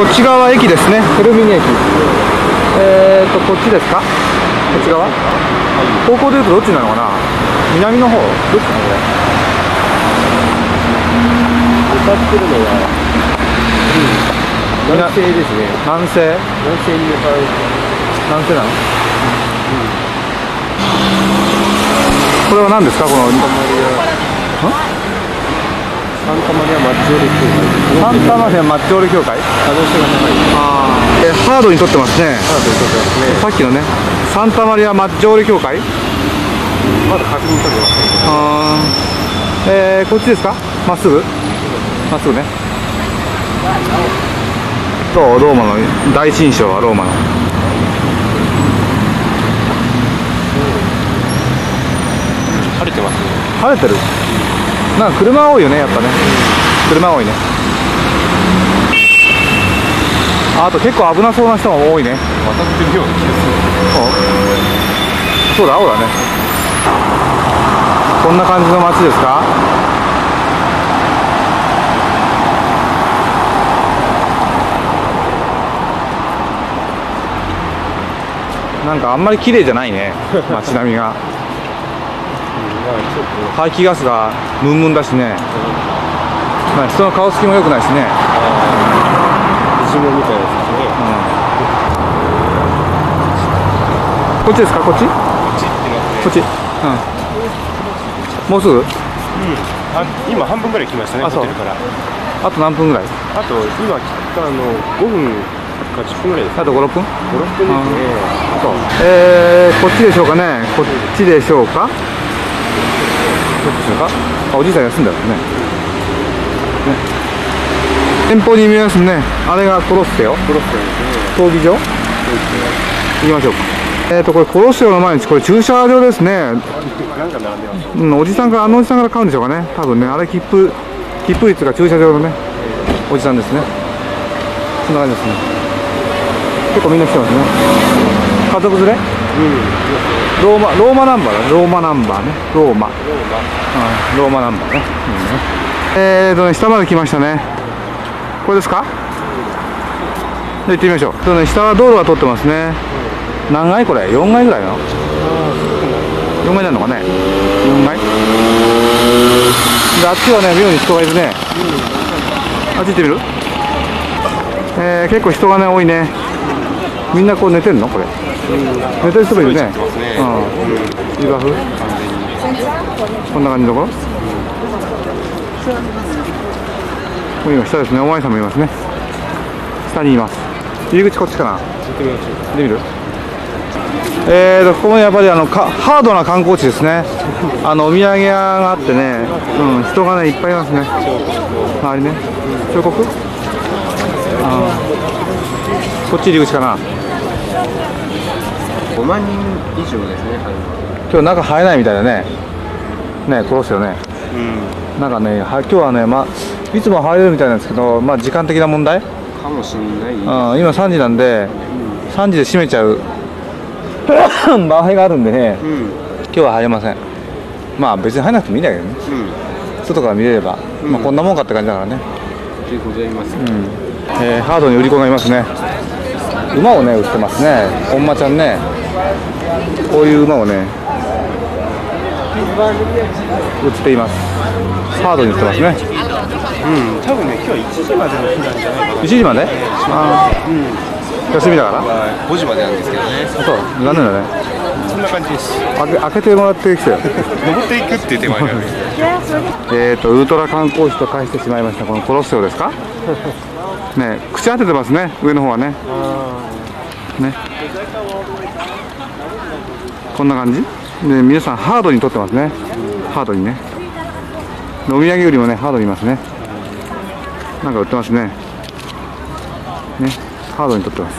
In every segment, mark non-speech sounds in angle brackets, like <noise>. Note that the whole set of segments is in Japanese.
こっち側は駅ですね。ヘルミニ駅えーとこっちですか？こっち側？方向でいうとどっちなのかな？南の方？どっちなのこれ歌ってるのは、うん、南西ですね。南西。南西に向かう。南西なの、これは何ですか？このサンタマリアサンタマリアマッジョーレ協会サンタマリアマッチョーレ協会？可能性が高いあえハードにとってますね。ハードにとってますね。さっきのねサンタマリアマッジョーレ協会？まだ確認取れませんあー。えー、こっちですか？まっすぐ？まっすぐね。どうローマの第一印象はローマの？晴れてますね。晴れてるなんか車多いよねやっぱね。車多いね。ああと結構危なそうな人も多いね。渡ってるような気がする。そうだ青だね。こんな感じの街ですか？なんかあんまり綺麗じゃないね街並みが <laughs> 排気ガスがムンムンだしね、まあ、人の顔つきも良くないしね、いじめみたいですねこっち？ですかこっちこっち。うん。もうすぐ？あ今半分ぐらい来ましたねホテルから。あと何分ぐらい？あと今来たの5分か10分ぐらいです。あと56分？56分ですね。そう。えー、こっちでしょうかね。こっちでしょうか？ちょうかあおじいさん休んだよね。ね。前方に見えますね。あれがコロッセオ。コロッセオですね。闘技場？行きましょうか。えーとこれコロッセオの前にこれ駐車場ですね。うん、おじさんからあのおじさんから買うんでしょうかね。多分ねあれ切符切符率が駐車場のねおじさんですね。そんな感じですね。結構みんな来てますね。家族連れ？うんローマローマナンバーだローマナンバーね。ローマ。うん。ローマナンバーね,、うん、ね。えーとね下まで来ましたね。これですか？で行ってみましょう。とね下は道路が通ってますね。何階？これ。4階ぐらいの4階になのかね？4階？であっちはね妙に人がいるね。あっち行ってみる？えー、結構人がね多いね。みんなこう寝てんの？これ。寝てる人もいるね。ね。うん。岩風こんな感じのとこ？ろここ今下ですね。お前さんもいますね。下にいます。入り口こっちかな？行ってみる？えーとここもやっぱりあのかハードな観光地ですね。あのお土産屋があってね、うん、人がねいっぱいいますね。周りね。彫刻？あー。こっち入り口かな？5万人以上ですね今日中入れないみたいだね。ね殺すよね。うん。なんかねは今日はねまあいつも入れるみたいなんですけどまあ時間的な問題？かもしれない。うん、今3時なんで、3時で閉めちゃう。<coughs> 場合があるんでね、うん。今日は入れません。まあ別に入らなくてもいいんだけどね、うん。外から見れれば、うん。まあこんなもんかって感じだからね、でございます。うん。えーハードに売り子がいますね、馬をね、売ってますね、おんまちゃんね、こういう馬をね、売っています、ハードに売ってますね、うん多分ね今日は1時までの日なんじゃないかな。1時まで？あうん。ー。休みだから、あ5時までなんですけどね。そう、残念だね、そんな感じです。開け開けてもらってきてよ。<laughs> 登っていくっていう手前があるえーとウルトラ観光地と返してしまいました。このコロッセオですか？<laughs> ね口当ててますね上の方はね。ねこんな感じ。で皆さんハードにとってますね。ハードにね。でお土産よりもねハードにいますね。なんか売ってますね。ねハードにとってます。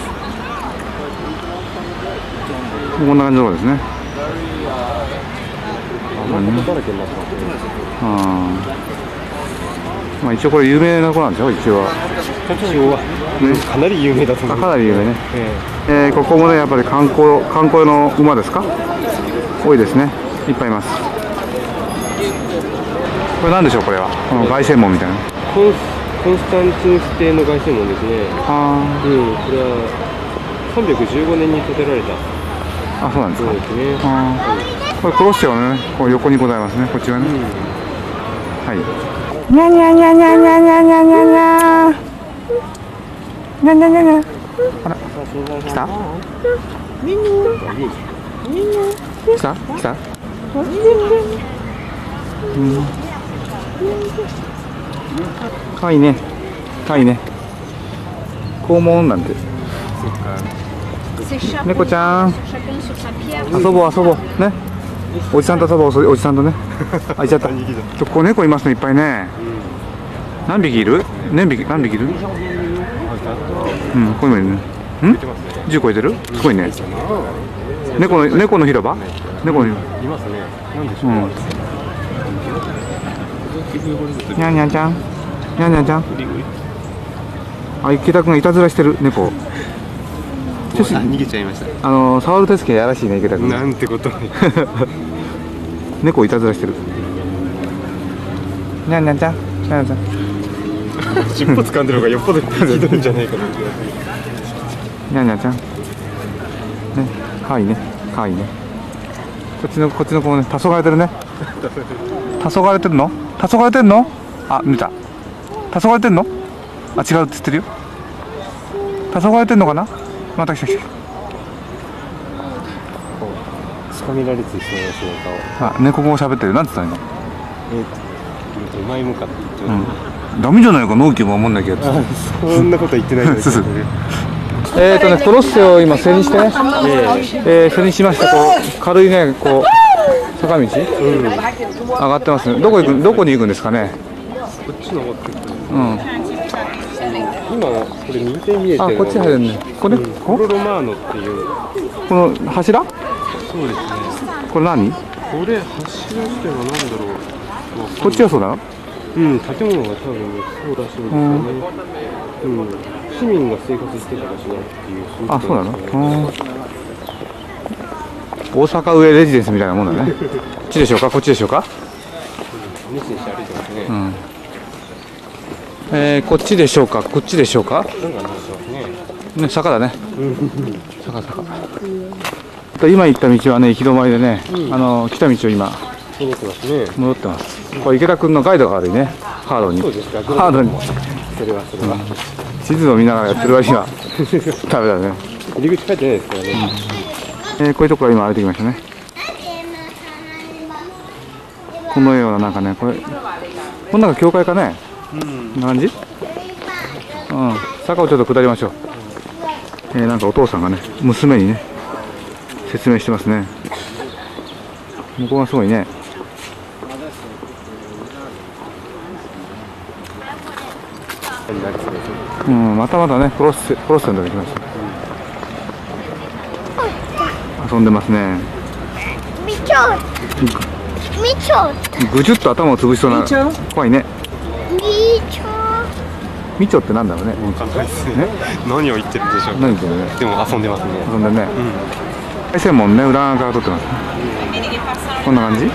こんな感じのとこですね。あね。あー。まあ一応これ有名なとこなんでしょ一応。は一応はねかなり有名だと思あうかなり有名ね。ええ。ーここもねやっぱり観光観光の馬ですか？多いですね。いっぱいいます。これ何でしょうこれは？この凱旋門みたいな。えこコンスタンチヌス帝の凱旋門ですね。あうん。これは315年に建てられた。ーあそうなんですか。ですね。あー。これコロッセオのね。こう横にございますね。こっちはね、うん。はい。にゃにゃにゃにゃにゃにゃにゃにゃにゃにゃにゃにゃにゃあら。来た？来た？来た？うん。かわいいね。かわいいね。肛門なんて。猫ちゃん.遊ぼう遊ぼうねおじさんと遊ぼうおじさんとね。あいっちゃった。<laughs> ちょここ猫いますねいっぱいね何匹いる？何匹？何匹いる？うんここにもいるね。ん？10個いてる？すごいね。猫の猫の広場？猫の広いますね。なんでしょ場うん。にゃんにゃんちゃん？にゃんにゃんちゃん？あ池田君がいたずらしてる。猫。逃げちゃいましあの触る手つきやらしいね池田君なんてこと。に <laughs> 猫いたずらしてる。にゃんにゃんちゃん？にゃんにゃんちゃん？尻尾掴んでる方がよっぽどひどいんじゃないかなにゃんにゃんちゃん。ね。かわいいね。かわいいね。こっちのこっちの子もね黄昏れてるね。黄昏れてるの？黄昏れてんの？あ見た。黄昏れてんの？あ違うって言ってるよ。黄昏れてんのかな？また来た来つかみられてしまいますねたあ猫語喋ってる。なんつったの今？顔えっと前向かって言ってうんダメじゃないか納期も守んなきゃって。そんなこと言ってないです <laughs> えーとねコロッセオを今背にしてね。えー、背にしました。こう軽いねこう坂道、上がってますね。どこ行くどこに行くんですかね。こっち登ってうん。今これ右手に見えてるあこっち入るねこれ、うん。こコロロマーノっていう。この柱？こそうですね。れ何？これ柱自体は何だろう。こっちはそうなの？うん建物が多分そうらしいんですよね。うん、市民が生活してた場所だっていうあそうなの？ねうん。大阪上レジデンスみたいなもんだね。こっちでしょうか？こっちでしょうか？熱心して歩いてますね、うん。えー、こっちでしょうか？こっちでしょうか？ね。ね坂だね。坂坂。と今行った道はね行き止まりでね、あの来た道を今戻ってますね。戻ってます。これ池田君のガイドが悪いね。ハードに。そうですか。ハードに。それはそれは、地図を見ながらやってる割にはダメだね、入り口書いてないですからね、えーこういうところ今歩いてきましたね。このようななんかねこれこんな教会かね。うん。こんな感じうん。坂をちょっと下りましょう。えーなんかお父さんがね娘にね説明してますね。向こうがすごいねなりそうですねうんまたまたねコロッセコロッセのとこに来ました。遊んでますね。Micho! Micho! ぐじゅっと頭を潰しそうな怖いね。Micho! みちょってなんだろうね。わかんないですね？何を言ってるんでしょう。何言ってるねでも遊んでますね。遊んでね。うん。凱旋門ね裏側から撮ってます。ねこんな感じ？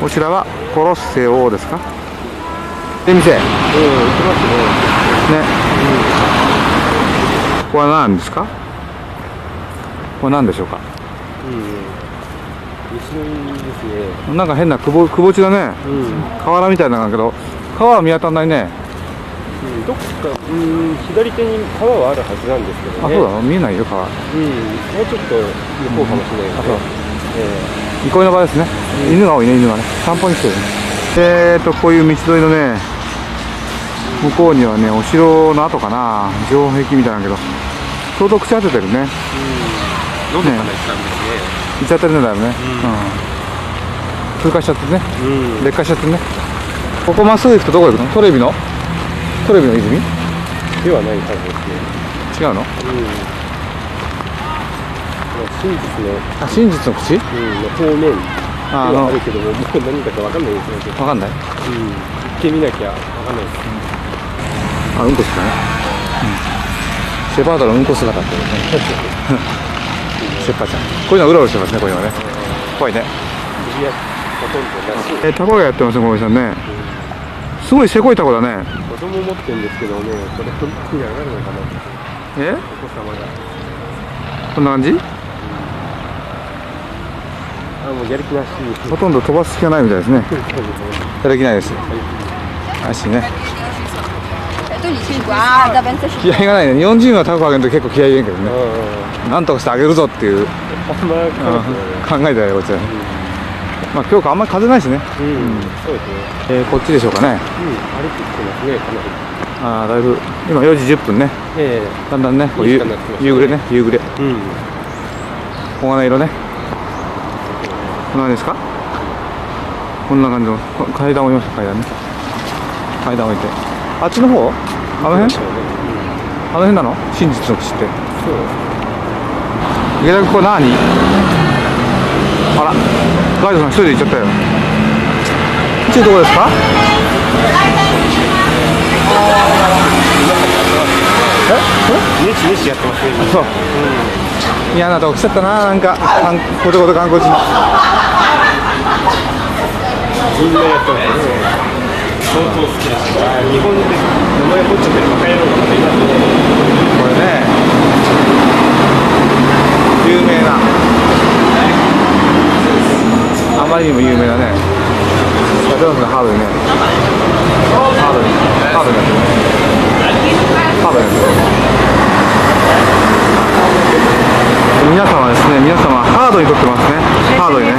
こちらはコロッセオですか？で店ねうん、行きますね。ここは何ですか？これ何でしょうか？うん。なんか変なくぼくぼ地だね。うん。河原みたいなのがあるけど川は見当たんないね。うん、どっか、うん、左手に川はあるはずなんですけどね。あそうだ。ろ見えないよ川。うん、もうちょっと向こうかもしれないですね。え憩いの場ですね、犬が多いね犬がね。散歩に来てるね。えーとこういう道沿いのね向こうにはねお城の跡かな。城壁みたいなんだけどちょうど口当ててるね。えのどかな時間です行っちゃってるねだいぶね、うん。通過しちゃってね。ね。うん。劣化しちゃってね。ここまっすぐ行くとどこ行くの？トレビの？トレビの泉？ではないはずですね。違うの？うん。真実の、あ真実の口？うん、の方面。ああるけども、もう何だかわかんないですね。わかんない？うん。行ってみなきゃわかんないです。あうんこしてたね、シェパードのうんこ姿っていうね。<laughs> シェッパーちゃん。こういうのうろうろしてますねこういうのね。怖いね。いや、ほとんどなし。えー、タコがやってますねこのおじさんね。すごいせこいタコだね。子供持ってるんですけどねこれ本当に上がるのかな。え？お子様が。こんな感じ？あもうやる気なし。ほとんど飛ばす気がないみたいですね。<laughs> やる気ないです。足ね Tu dici guarda, pensa ci 気合がないね。日本人はタコあげると結構気合い入れんけどね。うなんとかしてあげるぞっていう、考考えてないよこっちは。ねまあ今日あんまり風ないしね、うん。そうですね。えーこっちでしょうかね。うん。歩きってますねかなり。ああだいぶ。今4時10分ね。えだんだんね夕暮れね夕暮れ。えうん。黄金色ね。こんな感じですか？こんな感じの。こ階段を降りました階段ね。階段を降りて。あっちの方？あの辺？そうねあの辺なの？真実の口って。そう。池田君これ何？あら。ガイドさん一人で行っちゃったよ。ちどこですか？ネチネチやってますねそう。嫌なとこ来ちゃったななんか。観こてこと観光地のみんなやってますね相当好きです日本で名前掘っちゃってるバカ野郎がまたいますね。これね。有名な。あまりにも有名なねやってますねハードにねハードにハードにやってますハードにやってます皆様ですね皆様ハードに撮ってますねハードにね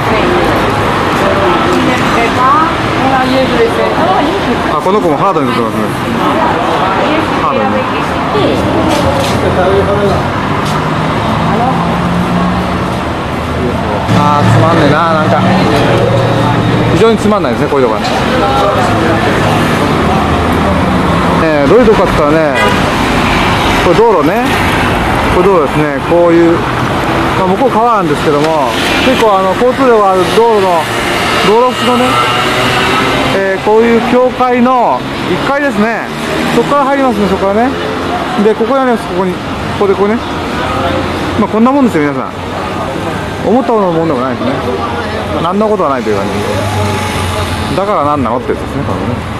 あこの子もハードに撮ってますね。ハードにねあーつまんねえななんか。非常につまんないですねこういうとこはね。ねえどういうとこかって言ったらねこれ道路ね。これ道路ですね。こういう、まあ、向こう川なんですけども結構あの交通量がある道路の道路口のね、こういう教会の1階ですね。そこから入りますねそこからね。でここにあります。ここにここでこうね。まあこんなもんですよ皆さん。思ったほどのもんでもないですね。何のことはないという感じだから何なのってやつですねこれね。